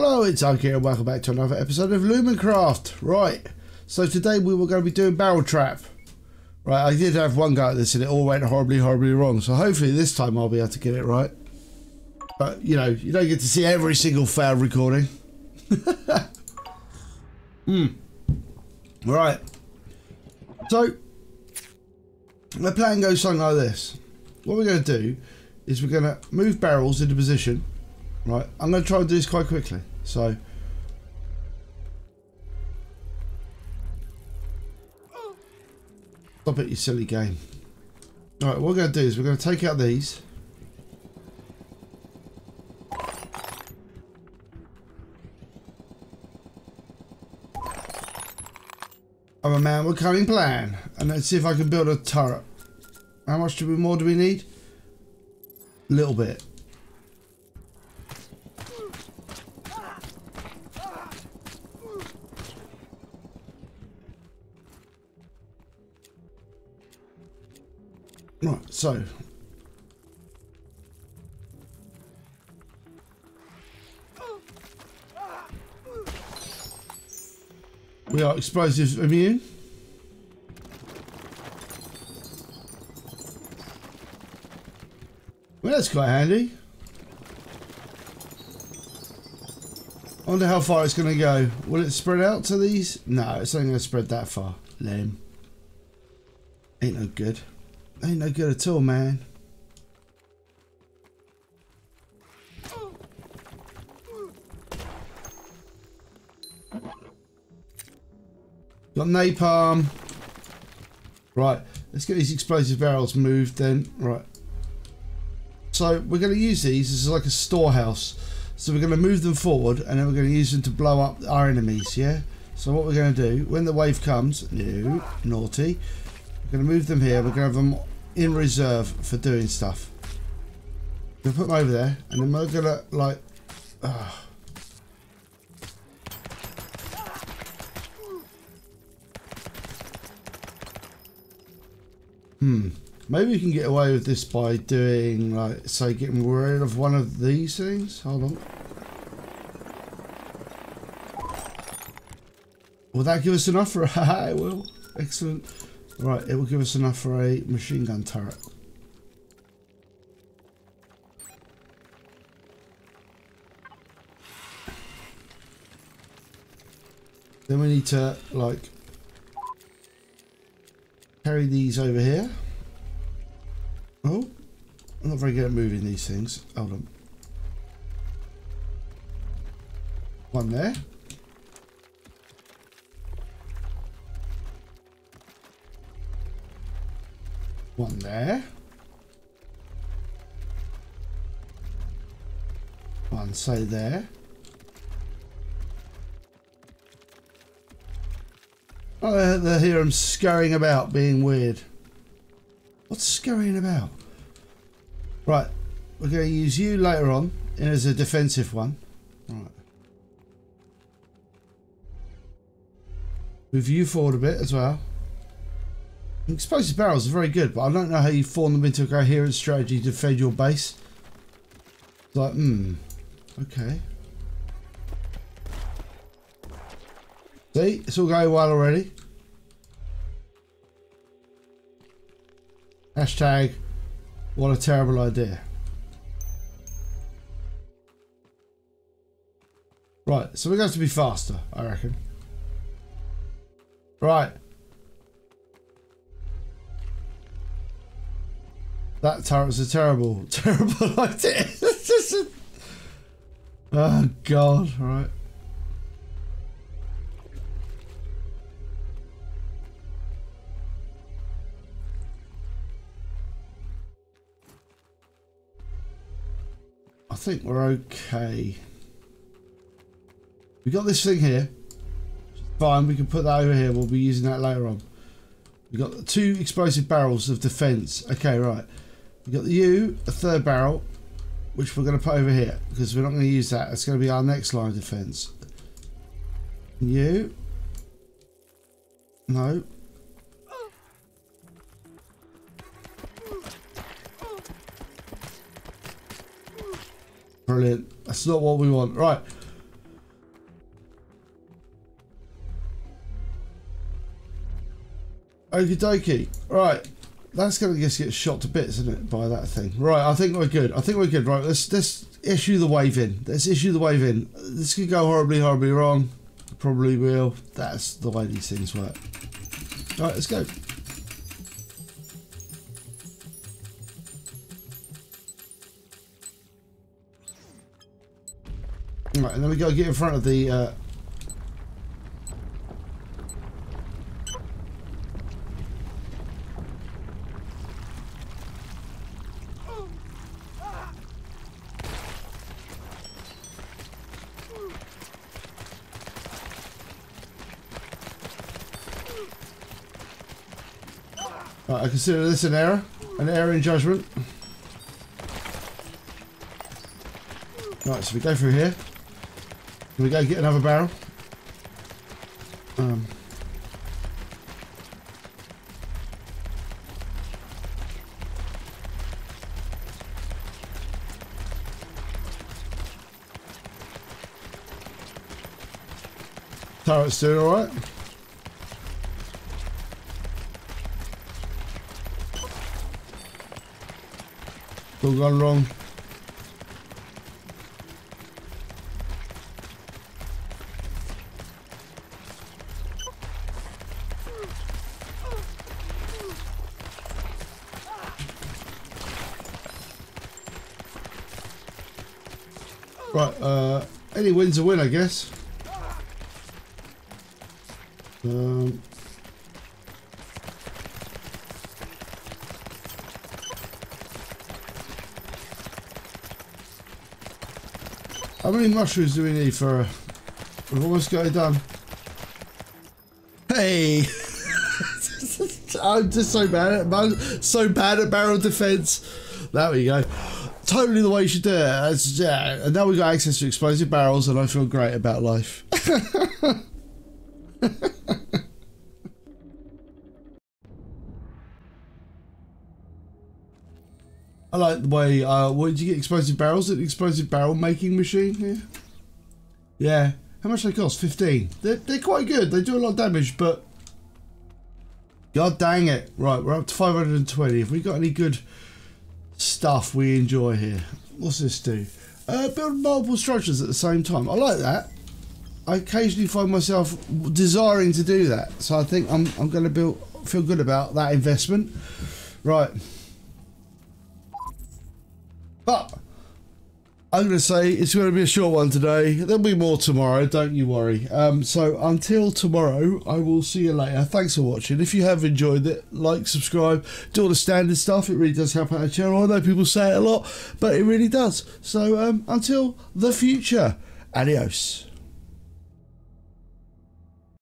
Hello, it's Ike here and welcome back to another episode of Lumencraft. Right, so today we were going to be doing Barrel Trap. Right, I did have one go at this and it all went horribly, horribly wrong. So hopefully this time I'll be able to get it right. But, you know, you don't get to see every single failed recording. Hmm. Right. So, the plan goes something like this. What we're going to do is we're going to move barrels into position. Right, I'm going to try and do this quite quickly. So, stop it, you silly game. All right, what we're going to do is we're going to take out these. I'm a man with cunning plan. And let's see if I can build a turret. How much more do we need? A little bit. Right, so we are explosive immune. Well, that's quite handy. I wonder how far it's going to go. Will it spread out to these? No, it's only going to spread that far. Lame. Ain't no good. Ain't no good at all, man. Got napalm. Right, let's get these explosive barrels moved then. Right. So we're going to use these as like a storehouse. So we're going to move them forward and then we're going to use them to blow up our enemies, yeah? So what we're going to do, when the wave comes, no, naughty, we're going to move them here. We're going to have them in reserve for doing stuff. To put them over there and then we're going to like... Uh, Hmm. Maybe we can get away with this by doing, like, say, getting rid of one of these things. Hold on. Will that give us enough for a... it will. Excellent. Right, it will give us enough for a machine gun turret. Then we need to, like, carry these over here. Oh, I'm not very good at moving these things. Hold on. One there. One there. One, say there. Oh, they hear him scurrying about, being weird. What's scurrying about? Right, we're going to use you later on as a defensive one. Right. Move you forward a bit as well. Explosive barrels are very good, but I don't know how you form them into a coherent strategy to defend your base. It's like, hmm, okay. See, it's all going well already. Hashtag, what a terrible idea. Right, so we're going to be faster, I reckon. Right. That turret's a terrible, terrible idea. oh, God, right. I think we're okay. We got this thing here. Fine, we can put that over here. We'll be using that later on. We got two explosive barrels of defense. Okay, right. We've got the U, a third barrel, which we're going to put over here because we're not going to use that. It's going to be our next line of defense. U. No. Brilliant. That's not what we want. Right. Okie dokie. Right. That's going to just get shot to bits, isn't it, by that thing? Right, I think we're good. I think we're good. Right, let's, let's issue the wave in. Let's issue the wave in. This could go horribly, horribly wrong. Probably will. That's the way these things work. Right, let's go. Right, and then we got to get in front of the uh, Right, I consider this an error. An error in judgment. Right, so we go through here. Can we go get another barrel? Um, turret's doing alright. All gone wrong. Right, uh, any win's a win, I guess. Um, how many mushrooms do we need for? Uh, we've almost got it done. Hey, I'm just so bad at so bad at barrel defense. There we go. Totally the way you should do it. It's, yeah, and now we've got access to explosive barrels, and I feel great about life. I like the way, uh, what did you get explosive barrels? An explosive barrel making machine here? Yeah. How much they cost? 15. They're, they're quite good. They do a lot of damage, but... God dang it. Right, we're up to 520. Have we got any good stuff we enjoy here? What's this do? Uh, build multiple structures at the same time. I like that. I occasionally find myself desiring to do that. So I think I'm, I'm going to build, feel good about that investment. Right. But I'm going to say it's going to be a short one today. There'll be more tomorrow, don't you worry. Um, so until tomorrow, I will see you later. Thanks for watching. If you have enjoyed it, like, subscribe, do all the standard stuff. It really does help out the channel. I know people say it a lot, but it really does. So um, until the future, adios.